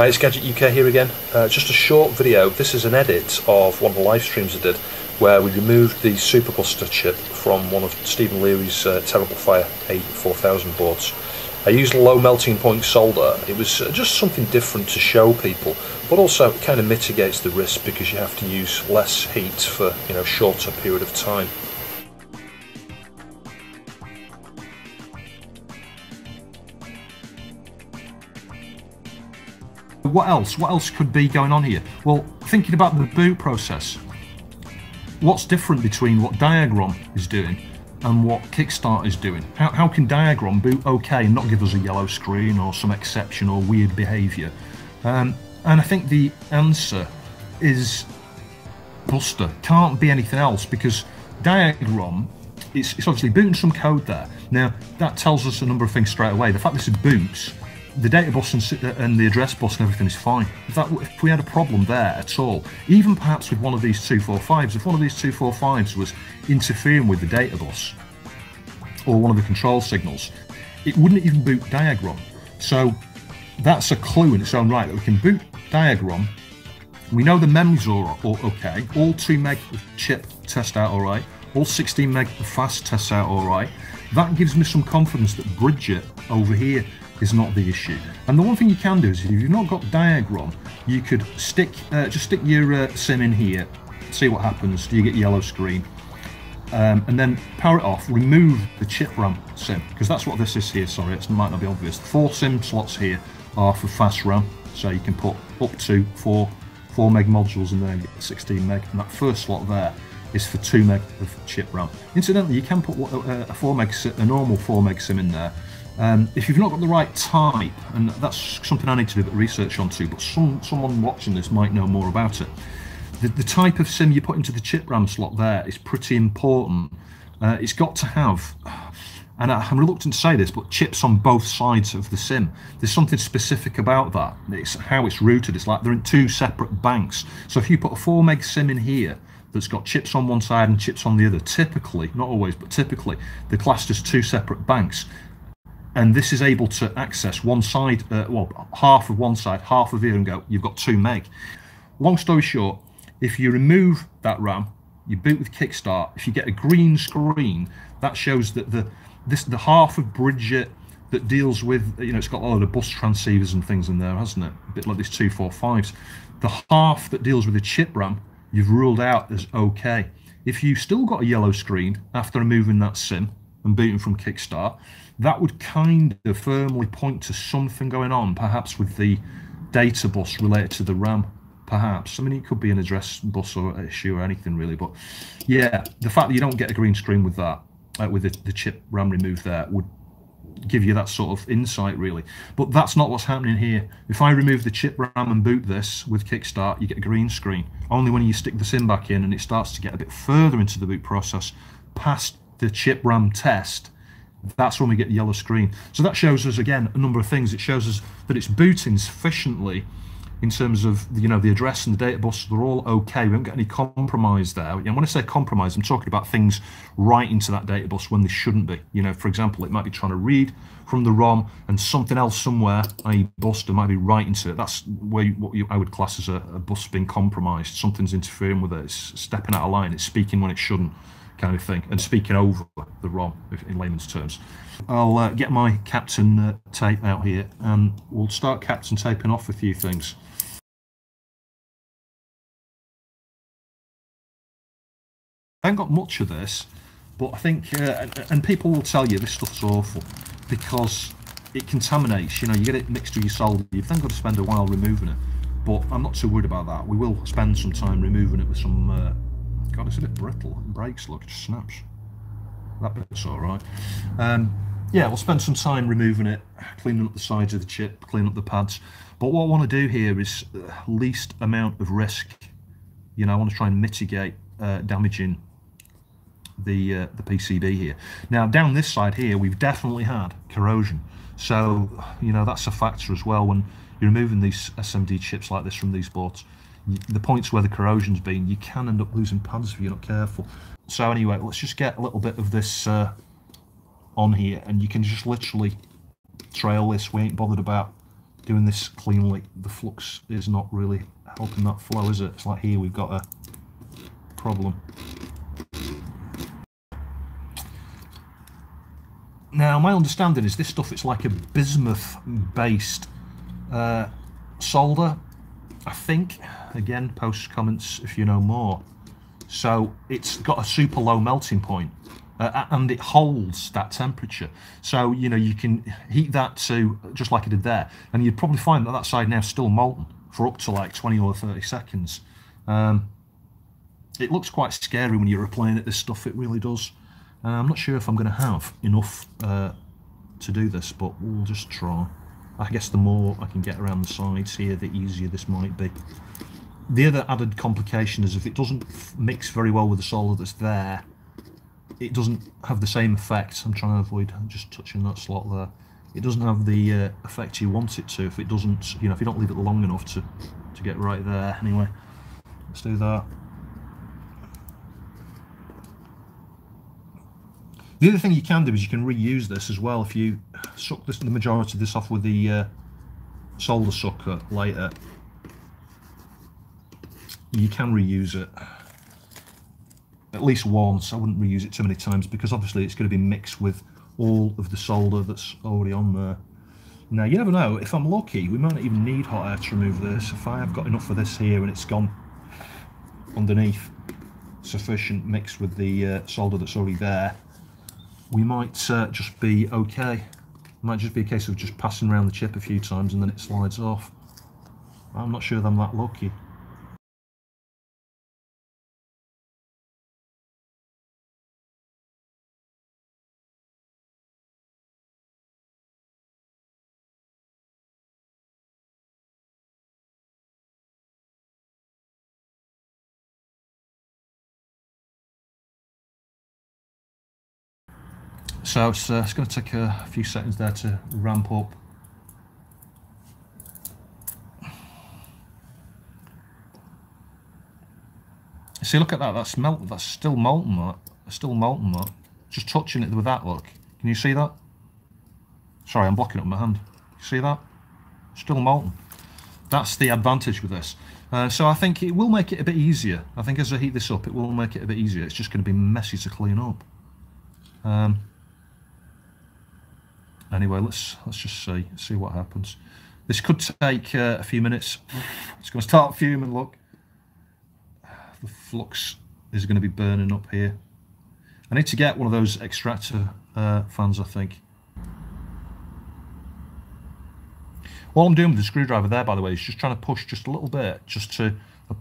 Hi, it's Gadget UK here again. Uh, just a short video. This is an edit of one of the live streams I did where we removed the Super Buster chip from one of Stephen Leary's uh, Terrible Fire A4000 boards. I used low melting point solder. It was uh, just something different to show people, but also it kind of mitigates the risk because you have to use less heat for you know shorter period of time. What else? What else could be going on here? Well, thinking about the boot process, what's different between what Diagrom is doing and what Kickstart is doing? How, how can Diagrom boot okay and not give us a yellow screen or some exception or weird behaviour? Um, and I think the answer is Buster. Can't be anything else because Diagrom, it's, it's obviously booting some code there. Now, that tells us a number of things straight away. The fact this is boots the data bus and, uh, and, the address bus and everything is fine. If, that, if we had a problem there at all, even perhaps with one of these 245s, if one of these 245s was interfering with the data bus or one of the control signals, it wouldn't even boot Diagrom. So that's a clue in its own right that we can boot Diagrom. We know the memories are okay. All 2 meg chip test out all right. All 16 meg fast tests out all right. That gives me some confidence that Bridgette over here is not the issue. And the one thing you can do is if you've not got Diagrom, you could stick uh, just stick your uh, SIMM in here, see what happens. Do you get yellow screen? Um, and then power it off, remove the chip RAM SIMM, because that's what this is here, sorry, it might not be obvious. The four SIMM slots here are for fast RAM, so you can put up to four, 4 meg modules in there and get 16 meg, and that first slot there is for 2 meg of chip RAM. Incidentally, you can put a, a 4 meg, a normal 4 meg SIMM in there, um, if you've not got the right type, and that's something I need to do a bit of research onto, but some, someone watching this might know more about it. The, the type of SIMM you put into the chip RAM slot there is pretty important. Uh, it's got to have, and I'm reluctant to say this, but chips on both sides of the SIMM. There's something specific about that. It's how it's routed. It's like they're in two separate banks. So if you put a 4 meg SIMM in here, that's got chips on one side and chips on the other, typically, not always, but typically, they're classed as two separate banks and this is able to access one side, uh, well, half of one side, half of here, and go, you've got two meg. Long story short, if you remove that RAM, you boot with Kickstart, if you get a green screen, that shows that the this the half of Bridgette that deals with, you know, it's got a lot of bus transceivers and things in there, hasn't it? A bit like these 245s. The half that deals with the chip RAM, you've ruled out as okay. If you've still got a yellow screen after removing that SIMM and booting from Kickstart, that would kind of firmly point to something going on, perhaps with the data bus related to the RAM. Perhaps. I mean, it could be an address bus or issue or anything really. But yeah, the fact that you don't get a green screen with that, uh, with the, the chip RAM removed there, would give you that sort of insight really. But that's not what's happening here. If I remove the chip RAM and boot this with Kickstart, you get a green screen. Only when you stick the SIMM back in and it starts to get a bit further into the boot process, past the chip RAM test, that's when we get the yellow screen. So that shows us again a number of things. It shows us that it's booting sufficiently in terms of you know the address and the data bus. They're all okay. We haven't got any compromise there. And when I say compromise, I'm talking about things right into that data bus when they shouldn't be. You know, for example, it might be trying to read from the ROM and something else somewhere, i.e. Buster, might be right into it. That's where you, what you, I would class as a, a bus being compromised. Something's interfering with it. It's stepping out of line. It's speaking when it shouldn't kind of thing, and speaking over the ROM in layman's terms. I'll uh, get my Kapton uh, tape out here and we'll start Kapton taping off a few things. I haven't got much of this, but I think, uh, and people will tell you this stuff's awful because it contaminates, you know, you get it mixed with your solder, you've then got to spend a while removing it. But I'm not too worried about that. We will spend some time removing it with some uh, It's a bit brittle. Brakes look, it just snaps. That bit's all right. Um, yeah, we'll spend some time removing it, cleaning up the sides of the chip, cleaning up the pads. But what I want to do here is uh, least amount of risk. You know, I want to try and mitigate uh, damaging the uh, the PCB here. Now, down this side here, we've definitely had corrosion. So, you know, that's a factor as well when you're removing these SMD chips like this from these boards the points where the corrosion's been, you can end up losing pads if you're not careful. So anyway, let's just get a little bit of this uh, on here, and you can just literally trail this. We ain't bothered about doing this cleanly. The flux is not really helping that flow, is it? It's like here we've got a problem. Now, my understanding is this stuff, it's like a bismuth-based uh, solder, I think. Again, post comments if you know more. So it's got a super low melting point, uh, and it holds that temperature. So, you know, you can heat that to just like it did there, and you'd probably find that that side now still molten for up to like 20 or 30 seconds. Um, it looks quite scary when you're applying it, this stuff, it really does. Uh, I'm not sure if I'm going to have enough uh, to do this, but we'll just try. I guess the more I can get around the sides here, the easier this might be. The other added complication is if it doesn't mix very well with the solder that's there, it doesn't have the same effect. I'm trying to avoid just touching that slot there. It doesn't have the uh, effect you want it to if it doesn't, you know, if you don't leave it long enough to, to get right there. Anyway, let's do that. The other thing you can do is you can reuse this as well. If you suck this, the majority of this off with the uh, solder sucker later, you can reuse it at least once. I wouldn't reuse it too many times because obviously it's going to be mixed with all of the solder that's already on there. Now you never know, if I'm lucky we might not even need hot air to remove this. If I have got enough of this here and it's gone underneath sufficient mixed with the uh, solder that's already there, we might uh, just be okay. It might just be a case of just passing around the chip a few times and then it slides off. I'm not sure I'm that lucky. So it's, uh, it's going to take a few seconds there to ramp up. See, look at that. That's melt. That's still molten. That. Still molten. That. Just touching it with that. Look. Can you see that? Sorry, I'm blocking up my hand. You see that? Still molten. That's the advantage with this. Uh, so I think it will make it a bit easier. I think as I heat this up, it will make it a bit easier. It's just going to be messy to clean up. Um, anyway, let's let's just see see what happens. This could take uh, a few minutes. It's going to start fuming. Look, the flux is going to be burning up here. I need to get one of those extractor uh, fans, I think. All I'm doing with the screwdriver there, by the way, is just trying to push just a little bit, just to a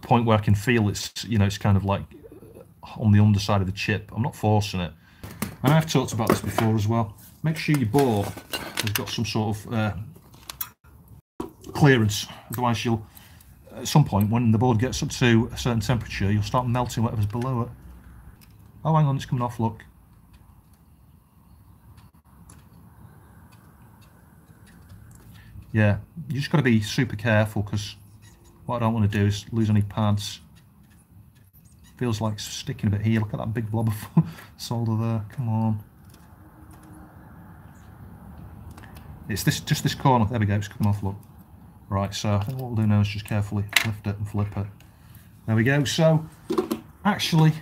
point where I can feel it's, you know, it's kind of like on the underside of the chip. I'm not forcing it. And I've talked about this before as well make sure your bore has got some sort of uh, clearance. Otherwise you'll at some point when the board gets up to a certain temperature you'll start melting whatever's below it. Oh hang on it's coming off look. Yeah you just got to be super careful because what I don't want to do is lose any pads. Feels like sticking a bit here. Look at that big blob of solder there. Come on It's this just this corner. There we go. It's come off. Look. Right. So I think what we'll do now is just carefully lift it and flip it. There we go. So actually,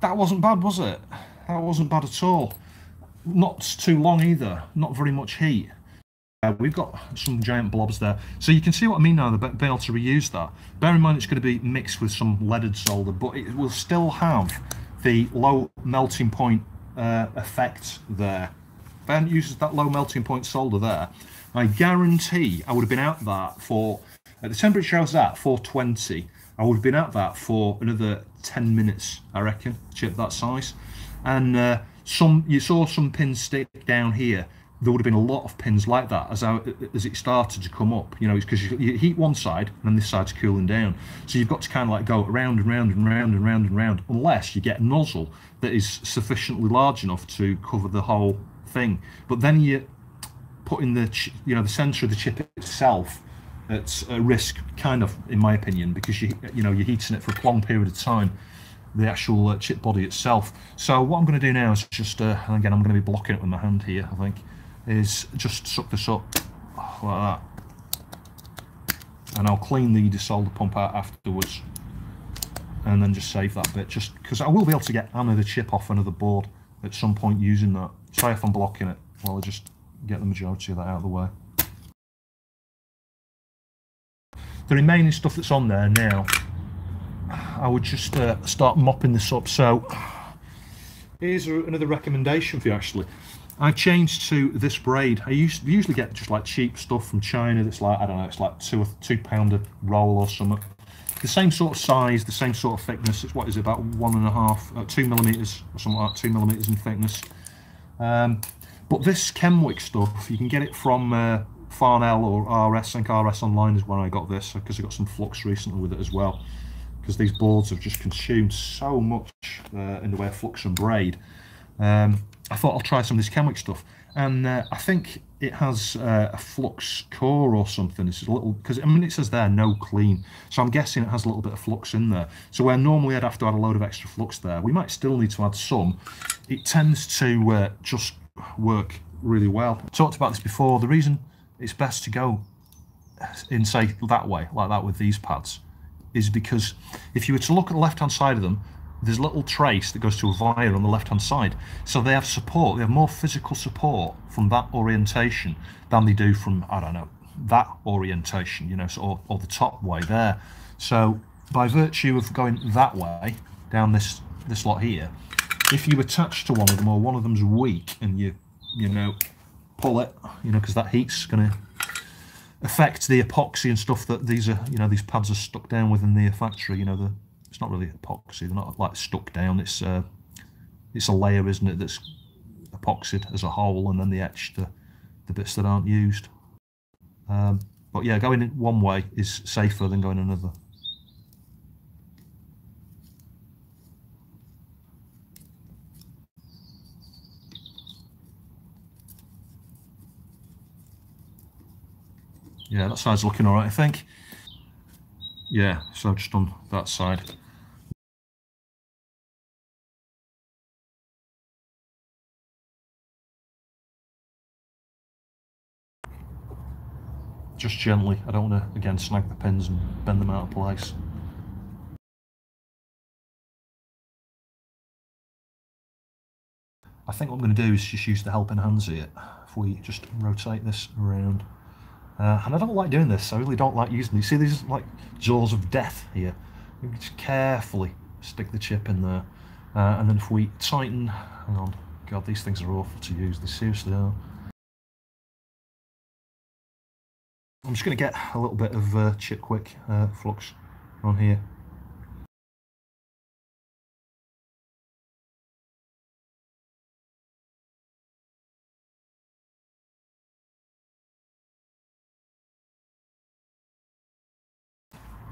that wasn't bad, was it? That wasn't bad at all. Not too long either. Not very much heat. Uh, we've got some giant blobs there. So you can see what I mean now, about being able to reuse that. Bear in mind it's going to be mixed with some leaded solder, but it will still have the low melting point uh, effect there. If I hadn't used that low melting point solder there, I guarantee I would have been out that for, at the temperature I was at, 420, I would have been out that for another 10 minutes, I reckon, chip that size. And uh, some you saw some pins stick down here. There would have been a lot of pins like that as I, as it started to come up. You know, it's because you, you, heat one side and then this side's cooling down. So you've got to kind of like go around and round and round and round and round, unless you get a nozzle that is sufficiently large enough to cover the whole thing. But then you put in the you know the center of the chip itself at a risk, kind of, in my opinion, because you you know you're heating it for a long period of time, the actual uh, chip body itself. So what I'm going to do now is just, uh, and again I'm going to be blocking it with my hand here, I think, is just suck this up like that. And I'll clean the desolder pump out afterwards and then just save that bit just because I will be able to get another chip off another board at some point using that. Sorry if I'm blocking it, well I'll just get the majority of that out of the way. The remaining stuff that's on there now, I would just uh, start mopping this up. So here's another recommendation for you actually. I changed to this braid. I used usually get just like cheap stuff from China that's like, I don't know, it's like two or two pound a roll or something. The same sort of size, the same sort of thickness. It's what is it, about one and a half, uh, two millimeters or something like two millimeters in thickness. Um, but this Chem-Wik stuff, you can get it from uh, Farnell or RS. I think RS Online is where I got this because I got some flux recently with it as well. Because these boards have just consumed so much uh, in the way of flux and braid. Um, I thought I'll try some of this Chem-Wik stuff, and uh, I think it has uh, a flux core or something. It's a little because I mean it says there no clean, so I'm guessing it has a little bit of flux in there. So where normally I'd have to add a load of extra flux there, we might still need to add some. It tends to uh, just work really well. I talked about this before. The reason it's best to go in say that way, like that with these pads, is because if you were to look at the left hand side of them, there's a little trace that goes to a via on the left hand side. So they have support, they have more physical support from that orientation than they do from, I don't know, that orientation, you know, so, or, or the top way there. So by virtue of going that way, down this, this lot here, if you attach to one of them or one of them's weak and you, you know, pull it, you know, because that heat's going to affect the epoxy and stuff that these are, you know, these pads are stuck down within the factory, you know, the it's not really epoxy. They're not like stuck down. It's uh, it's a layer, isn't it? That's epoxied as a whole, and then they etch the the bits that aren't used. Um, but yeah, going one way is safer than going another. Yeah, that side's looking alright, I think. Yeah, so just on that side. Just gently. I don't want to, again, snag the pins and bend them out of place. I think what I'm going to do is just use the helping hands here. If we just rotate this around. Uh, and I don't like doing this, I really don't like using these. See these like jaws of death here? You just carefully stick the chip in there. Uh, and then if we tighten, hang on, God, these things are awful to use, they seriously are. I'm just going to get a little bit of uh, Chipquik uh, flux on here.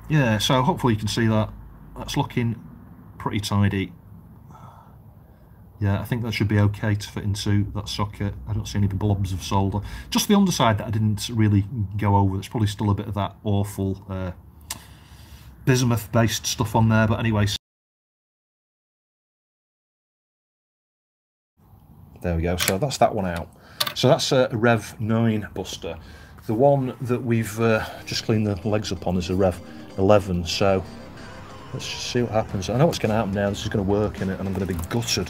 Yeah, so hopefully you can see that. That's looking pretty tidy yeah, I think that should be okay to fit into that socket. I don't see any blobs of solder. Just the underside that I didn't really go over. There's probably still a bit of that awful uh, bismuth-based stuff on there, but anyway. There we go, so that's that one out. So that's a Rev 9 Buster. The one that we've uh, just cleaned the legs up on is a Rev 11, so let's see what happens. I know what's going to happen now, this is going to work in it, and I'm going to be gutted.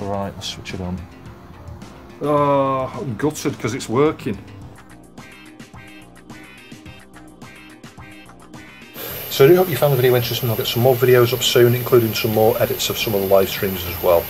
Right, let's switch it on. Oh, I'm gutted because it's working. So I do hope you found the video interesting. I'll get some more videos up soon, including some more edits of some of the live streams as well.